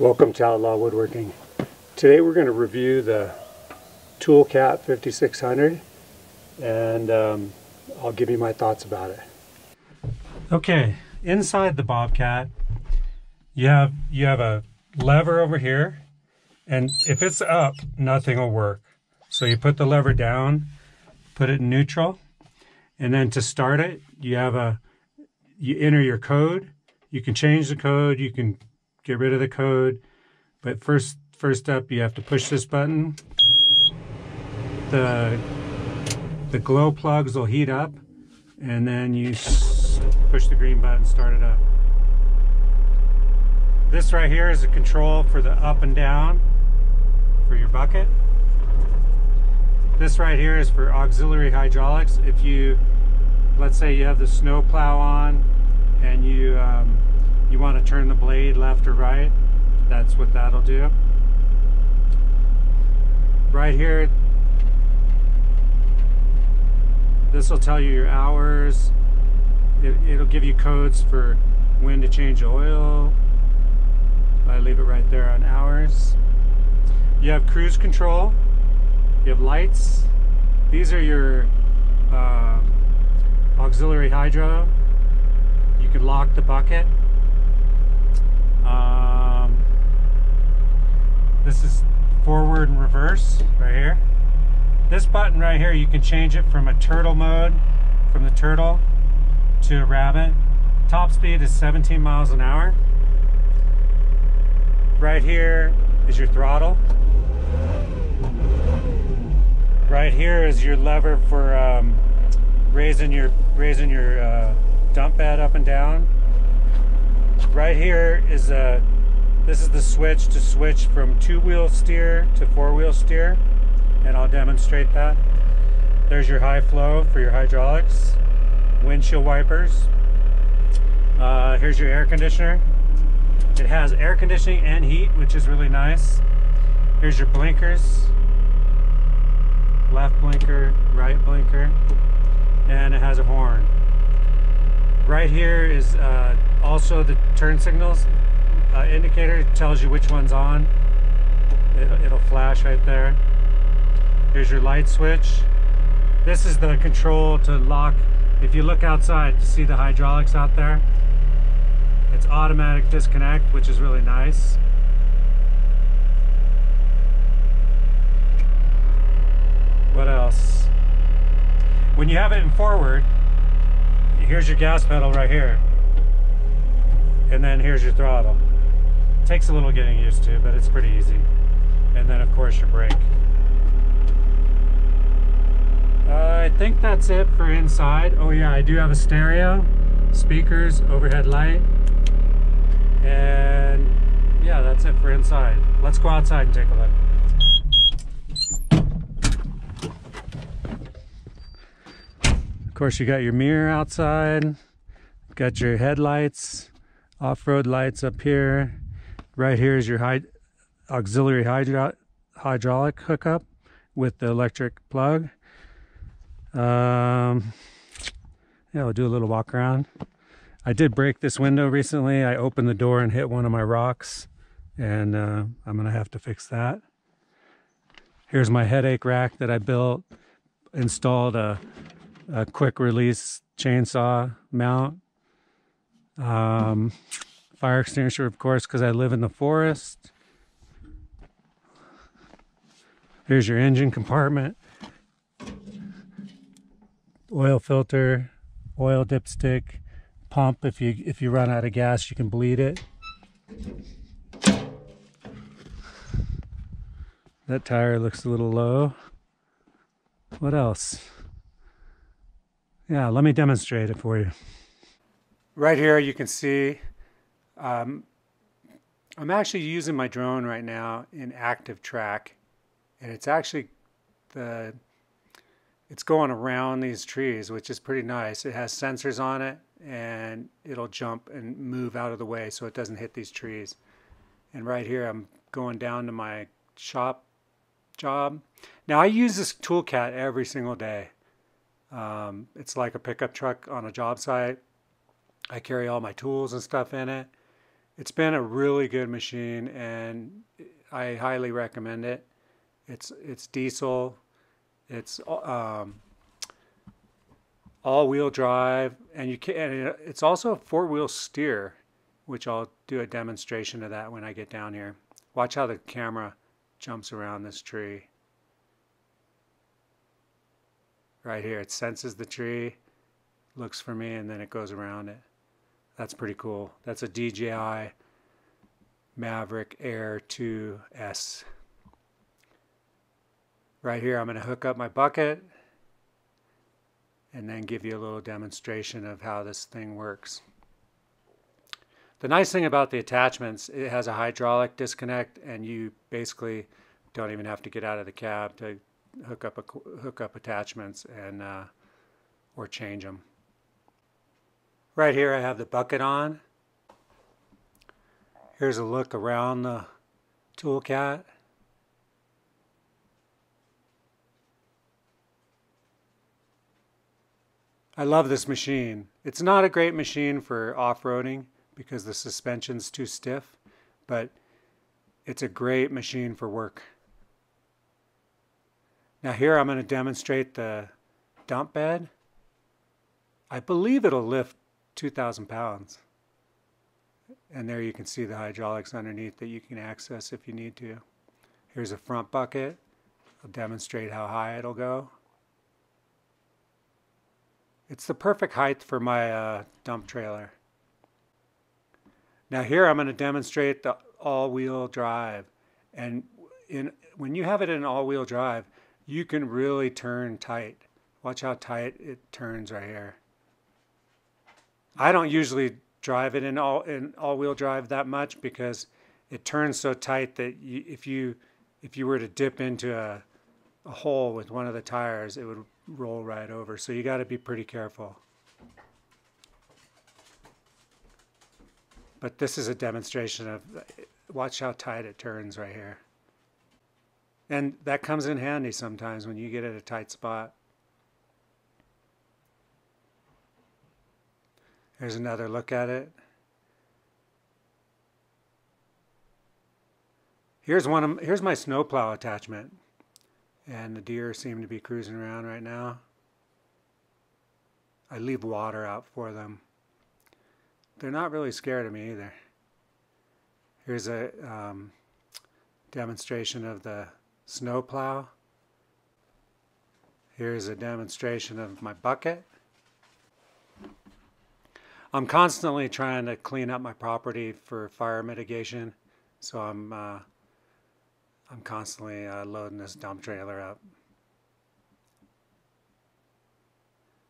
Welcome to Outlaw Woodworking. Today we're going to review the Toolcat 5600 and um, I'll give you my thoughts about it. Okay, inside the Bobcat you have you have a lever over here and if it's up nothing will work. So you put the lever down, put it in neutral and then to start it you have a you enter your code. You can change the code, you can get rid of the code. But first, first up, you have to push this button. The, the glow plugs will heat up and then you push the green button, start it up. This right here is a control for the up and down for your bucket. This right here is for auxiliary hydraulics. If you, let's say you have the snow plow on and you um, you want to turn the blade left or right, that's what that'll do. Right here, this will tell you your hours. It, it'll give you codes for when to change oil. I leave it right there on hours. You have cruise control. You have lights. These are your um, auxiliary hydro. You can lock the bucket. Um, this is forward and reverse right here. This button right here, you can change it from a turtle mode, from the turtle to a rabbit. Top speed is 17 miles an hour. Right here is your throttle. Right here is your lever for um, raising your raising your uh, dump bed up and down right here is a this is the switch to switch from two-wheel steer to four-wheel steer and I'll demonstrate that. There's your high flow for your hydraulics windshield wipers. Uh, here's your air conditioner. It has air conditioning and heat which is really nice. Here's your blinkers left blinker right blinker and it has a horn. Right here is uh, also the turn signals uh, indicator tells you which one's on. It'll, it'll flash right there. Here's your light switch. This is the control to lock. If you look outside, you see the hydraulics out there. It's automatic disconnect, which is really nice. What else? When you have it in forward, here's your gas pedal right here and then here's your throttle. Takes a little getting used to, but it's pretty easy. And then of course your brake. Uh, I think that's it for inside. Oh yeah, I do have a stereo, speakers, overhead light, and yeah, that's it for inside. Let's go outside and take a look. Of course, you got your mirror outside, got your headlights, off-road lights up here. Right here is your hyd auxiliary hydro hydraulic hookup with the electric plug. Um, yeah, we'll do a little walk around. I did break this window recently. I opened the door and hit one of my rocks and uh, I'm gonna have to fix that. Here's my headache rack that I built. Installed a, a quick release chainsaw mount um, fire extinguisher, of course, because I live in the forest. Here's your engine compartment. Oil filter, oil dipstick, pump. If you if you run out of gas, you can bleed it. That tire looks a little low. What else? Yeah, let me demonstrate it for you. Right here you can see um, I'm actually using my drone right now in active track and it's actually the it's going around these trees which is pretty nice. It has sensors on it and it'll jump and move out of the way so it doesn't hit these trees. And right here I'm going down to my shop job. Now I use this Toolcat every single day. Um, it's like a pickup truck on a job site I carry all my tools and stuff in it. It's been a really good machine and I highly recommend it. It's it's diesel. It's um, all-wheel drive, and you can. And it's also a four-wheel steer, which I'll do a demonstration of that when I get down here. Watch how the camera jumps around this tree. Right here, it senses the tree, looks for me, and then it goes around it. That's pretty cool. That's a DJI Maverick Air 2S. Right here, I'm going to hook up my bucket and then give you a little demonstration of how this thing works. The nice thing about the attachments, it has a hydraulic disconnect and you basically don't even have to get out of the cab to hook up a, hook up attachments and uh, or change them. Right here I have the bucket on. Here's a look around the Toolcat. I love this machine. It's not a great machine for off-roading because the suspension's too stiff, but it's a great machine for work. Now here I'm going to demonstrate the dump bed. I believe it'll lift 2,000 pounds. And there you can see the hydraulics underneath that you can access if you need to. Here's a front bucket. I'll demonstrate how high it'll go. It's the perfect height for my uh, dump trailer. Now here I'm going to demonstrate the all-wheel drive. And in, when you have it in all-wheel drive, you can really turn tight. Watch how tight it turns right here. I don't usually drive it in all in all-wheel drive that much because it turns so tight that you, if you if you were to dip into a, a hole with one of the tires, it would roll right over. So you got to be pretty careful. But this is a demonstration of, uh, watch how tight it turns right here. And that comes in handy sometimes when you get at a tight spot. Here's another look at it. Here's one of here's my snowplow attachment. And the deer seem to be cruising around right now. I leave water out for them. They're not really scared of me either. Here's a um, demonstration of the snowplow. Here's a demonstration of my bucket. I'm constantly trying to clean up my property for fire mitigation, so I'm uh, I'm constantly uh, loading this dump trailer up.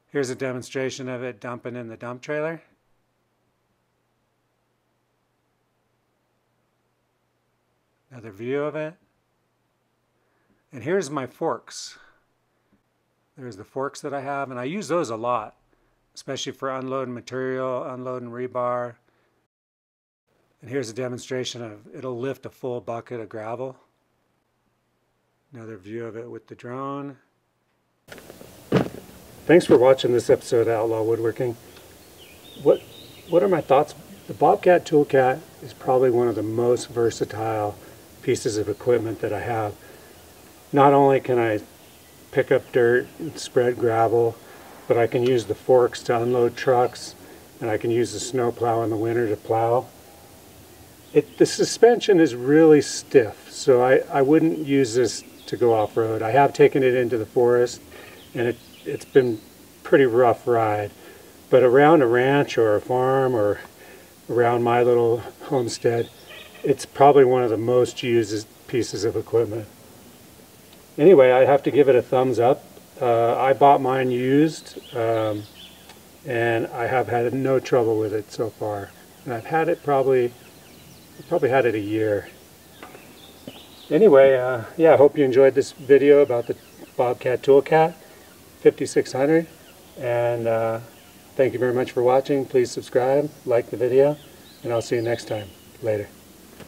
Here's a demonstration of it dumping in the dump trailer. Another view of it. And here's my forks. There's the forks that I have, and I use those a lot especially for unloading material, unloading rebar. And here's a demonstration of it'll lift a full bucket of gravel. Another view of it with the drone. Thanks for watching this episode of Outlaw Woodworking. What, what are my thoughts? The Bobcat Toolcat is probably one of the most versatile pieces of equipment that I have. Not only can I pick up dirt and spread gravel, but I can use the forks to unload trucks and I can use the snowplow in the winter to plow. It, the suspension is really stiff, so I, I wouldn't use this to go off-road. I have taken it into the forest and it, it's been pretty rough ride. But around a ranch or a farm or around my little homestead, it's probably one of the most used pieces of equipment. Anyway, I have to give it a thumbs up. Uh, I bought mine used, um, and I have had no trouble with it so far. And I've had it probably, probably had it a year. Anyway, uh, yeah, I hope you enjoyed this video about the Bobcat Toolcat 5600. And uh, thank you very much for watching. Please subscribe, like the video, and I'll see you next time. Later.